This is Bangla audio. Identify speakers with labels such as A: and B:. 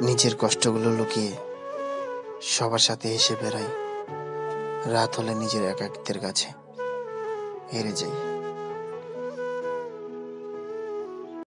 A: নিজের কষ্টগুলো লুকিয়ে সবার সাথে হেসে বেড়াই। রাত হলে নিজের একাকিত্বের কাছে হেরে যাই।